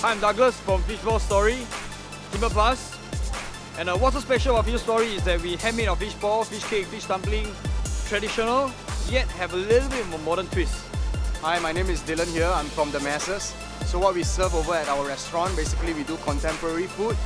Hi, I'm Douglas from Fishball Story, Timbre Plus. And uh, what's so special about Fishball Story is that we handmade our fishball, fish cake, fish dumpling, traditional, yet have a little bit of a modern twist. Hi, my name is Dylan here. I'm from the Masses. So what we serve over at our restaurant, basically we do contemporary food,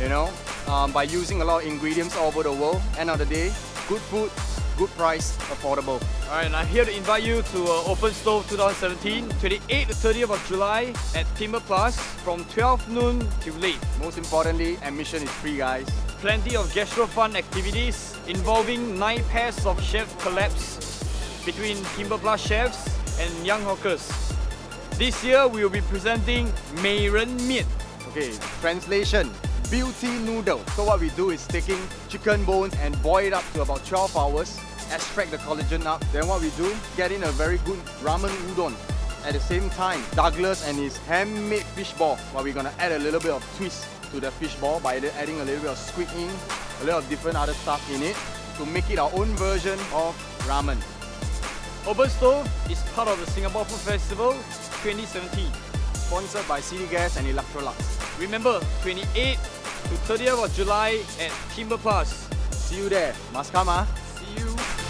you know, um, by using a lot of ingredients all over the world. End of the day, good food, good price, affordable. Alright, and I'm here to invite you to uh, Open Stove 2017, 28 to 30th of July at Timbre Plus from 12 noon till late. Most importantly, admission is free, guys. Plenty of gastro fun activities involving 9 pairs of chef collabs between Timbre Plus chefs and young hawkers. This year we will be presenting Mei Ren Mian. Okay, translation. Beauty noodle. So what we do is taking chicken bones and boil it up to about 12 hours, extract the collagen up. Then what we do, get in a very good ramen udon. At the same time, Douglas and his handmade fish ball, where we're gonna add a little bit of twist to the fish ball by adding a little bit of squid ink, a little of different other stuff in it to make it our own version of ramen. Open Stove is part of the Singapore Food Festival 2017. Sponsored by City Gas and Electrolux. Remember, 28 to 30th of July at Timbre Plus. See you there. Must come, huh? See you.